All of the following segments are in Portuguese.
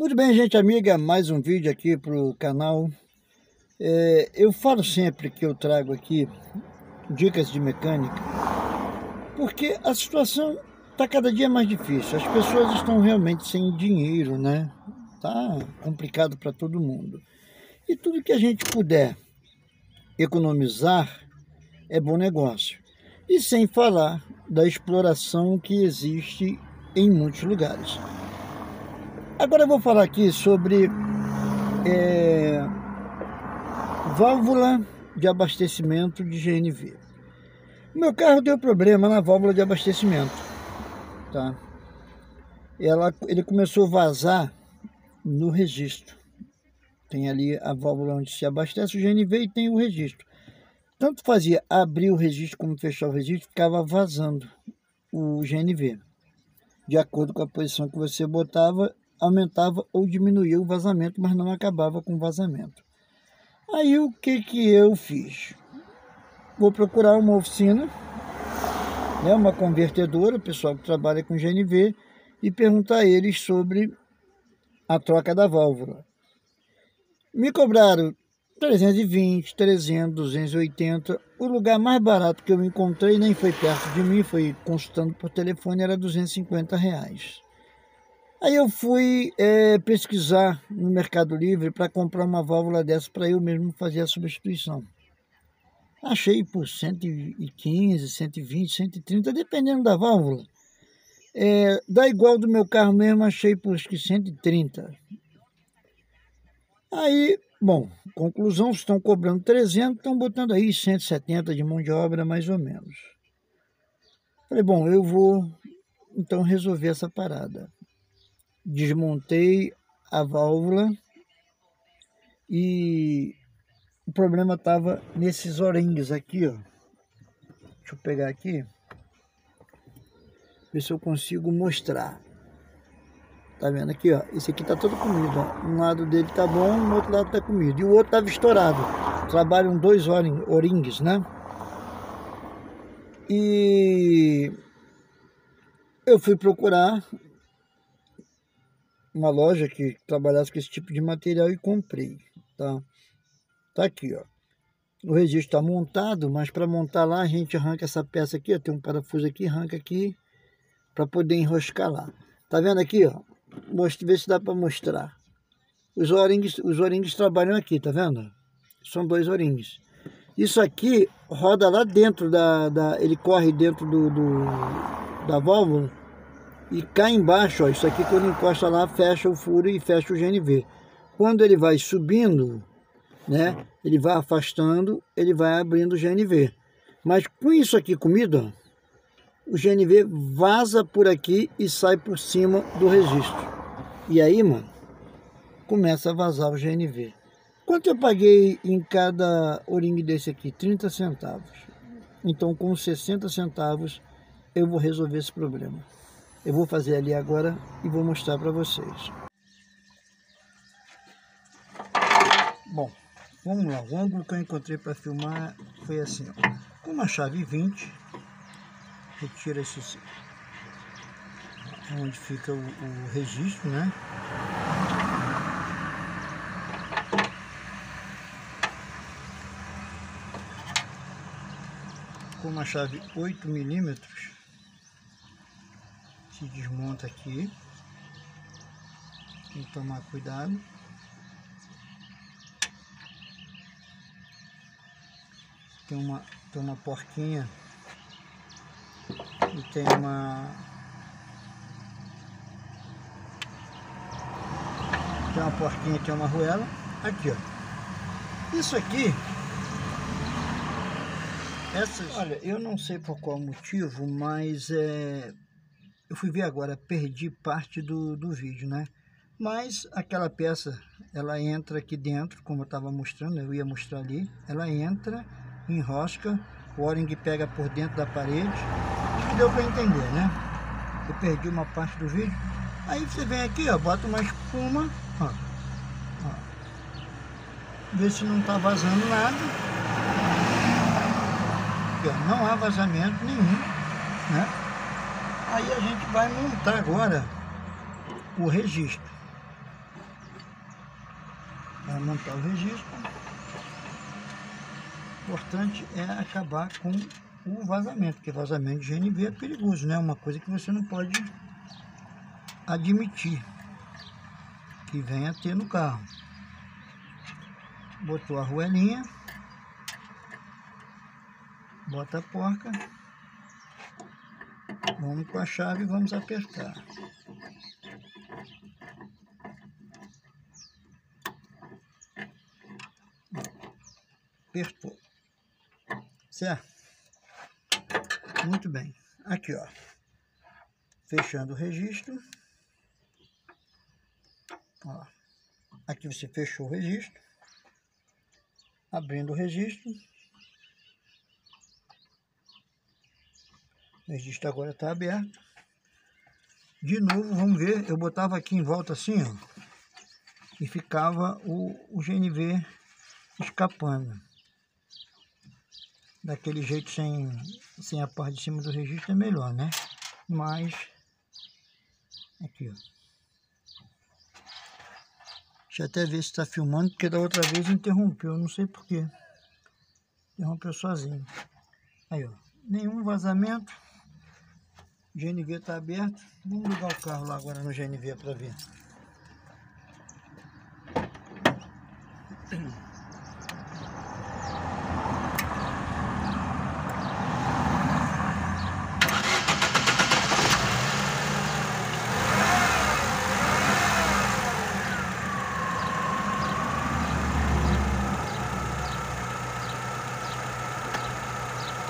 Muito bem, gente amiga, mais um vídeo aqui para o canal. É, eu falo sempre que eu trago aqui dicas de mecânica, porque a situação está cada dia mais difícil. As pessoas estão realmente sem dinheiro, né? Tá complicado para todo mundo. E tudo que a gente puder economizar é bom negócio. E sem falar da exploração que existe em muitos lugares. Agora eu vou falar aqui sobre é, válvula de abastecimento de GNV. Meu carro deu problema na válvula de abastecimento, tá? Ela, ele começou a vazar no registro. Tem ali a válvula onde se abastece o GNV e tem o registro. Tanto fazia abrir o registro como fechar o registro, ficava vazando o GNV. De acordo com a posição que você botava, aumentava ou diminuía o vazamento, mas não acabava com o vazamento. Aí o que, que eu fiz? Vou procurar uma oficina, né, uma convertedora, pessoal que trabalha com GNV, e perguntar a eles sobre a troca da válvula. Me cobraram 320, 300, 280. O lugar mais barato que eu encontrei nem foi perto de mim, foi consultando por telefone, era 250 reais. Aí eu fui é, pesquisar no Mercado Livre para comprar uma válvula dessa para eu mesmo fazer a substituição. Achei por 115, 120, 130, dependendo da válvula. É, da igual do meu carro mesmo, achei por acho que 130. Aí, bom, conclusão, estão cobrando 300, estão botando aí 170 de mão de obra, mais ou menos. Falei, bom, eu vou então resolver essa parada desmontei a válvula e o problema estava nesses orengues aqui, ó. Deixa eu pegar aqui. Ver se eu consigo mostrar. Tá vendo aqui, ó? Esse aqui tá todo comido, ó. Um lado dele tá bom, o outro lado tá comido. E o outro tava estourado. Trabalham dois orengues, né? E eu fui procurar uma loja que trabalhasse com esse tipo de material e comprei, tá? Tá aqui, ó. O registro está montado, mas para montar lá a gente arranca essa peça aqui, ó, tem um parafuso aqui, arranca aqui para poder enroscar lá. Tá vendo aqui, ó? Mostra, ver se dá para mostrar. Os oringues, os oringues trabalham aqui, tá vendo? São dois oringues. Isso aqui roda lá dentro da, da ele corre dentro do, do da válvula e cá embaixo, ó, isso aqui quando encosta lá, fecha o furo e fecha o GNV. Quando ele vai subindo, né, ele vai afastando, ele vai abrindo o GNV. Mas com isso aqui comido, ó, o GNV vaza por aqui e sai por cima do registro. E aí, mano, começa a vazar o GNV. Quanto eu paguei em cada o-ring desse aqui? 30 centavos. Então, com 60 centavos, eu vou resolver esse problema. Eu vou fazer ali agora e vou mostrar para vocês. Bom, vamos lá. O ângulo que eu encontrei para filmar foi assim, ó. Com uma chave 20, retira esse onde fica o, o registro, né? Com uma chave 8 milímetros, desmonta aqui. Tem que tomar cuidado. Tem uma, tem uma porquinha e tem uma tem uma porquinha tem uma arruela aqui ó isso aqui essas olha eu não sei por qual motivo mas é eu fui ver agora, perdi parte do, do vídeo, né? Mas aquela peça, ela entra aqui dentro, como eu estava mostrando, eu ia mostrar ali. Ela entra, enrosca, o o-ring pega por dentro da parede. Acho que deu para entender, né? Eu perdi uma parte do vídeo. Aí você vem aqui, ó, bota uma espuma, ó, ó. Vê se não está vazando nada. Aqui, ó, não há vazamento nenhum, né? Aí a gente vai montar agora o registro. Vai montar o registro. O importante é acabar com o vazamento, porque vazamento de GNV é perigoso, né? Uma coisa que você não pode admitir que venha ter no carro. Botou a ruelinha, bota a porca, vamos com a chave e vamos apertar. Apertou. Certo? Muito bem. Aqui, ó. Fechando o registro. Ó. Aqui você fechou o registro. Abrindo o registro. O registro agora está aberto. De novo, vamos ver. Eu botava aqui em volta assim, ó. E ficava o, o GNV escapando daquele jeito sem, sem a parte de cima do registro é melhor, né? Mas, aqui ó. Deixa eu até ver se está filmando, porque da outra vez interrompeu, não sei porquê. Interrompeu sozinho. Aí ó, nenhum vazamento. GNV está aberto. Vamos ligar o carro lá agora no GNV para ver.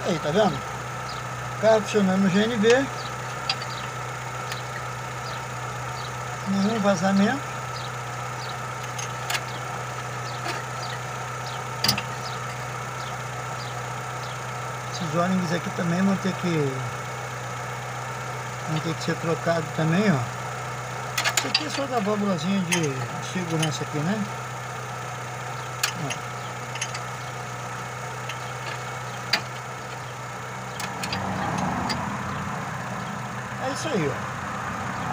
Aí, tá vendo? Carro funcionando no GNV. Nenhum vazamento. Esses óleo aqui também vão ter que vão ter que ser trocado também, ó. Isso aqui é só da válvulazinha de segurança aqui, né? Ó. É isso aí, ó.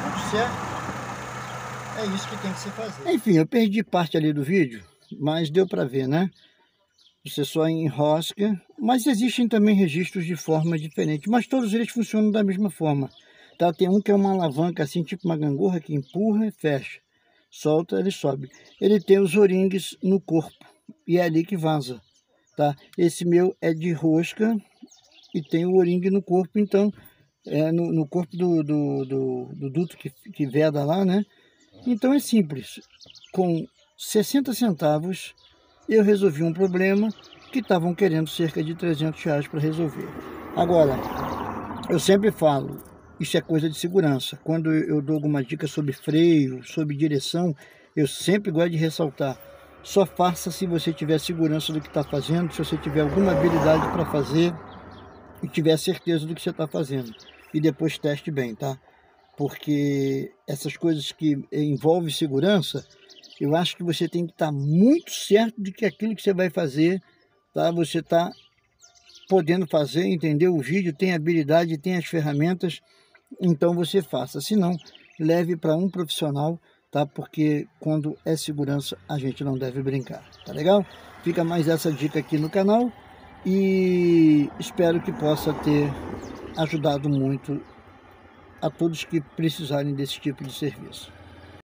Tudo certo. É isso que tem que se fazer. Enfim, eu perdi parte ali do vídeo, mas deu para ver, né? Você só enrosca, mas existem também registros de forma diferente, mas todos eles funcionam da mesma forma. Tá? Tem um que é uma alavanca assim, tipo uma gangorra que empurra e fecha. Solta, ele sobe. Ele tem os oringues no corpo e é ali que vaza. Tá? Esse meu é de rosca e tem o oringue no corpo, então é, no, no, corpo do, do, do, do duto que, que veda lá, né? Então é simples. Com 60 centavos eu resolvi um problema que estavam querendo cerca de 300 reais para resolver. Agora, eu sempre falo, isso é coisa de segurança. Quando eu dou alguma dica sobre freio, sobre direção, eu sempre gosto de ressaltar. Só faça se você tiver segurança do que está fazendo, se você tiver alguma habilidade para fazer e tiver certeza do que você está fazendo e depois teste bem, tá? Porque essas coisas que envolvem segurança, eu acho que você tem que estar muito certo de que aquilo que você vai fazer, tá? Você está podendo fazer, entender o vídeo, tem habilidade, tem as ferramentas, então você faça. Se não, leve para um profissional, tá? Porque quando é segurança, a gente não deve brincar, tá legal? Fica mais essa dica aqui no canal e espero que possa ter ajudado muito a todos que precisarem desse tipo de serviço.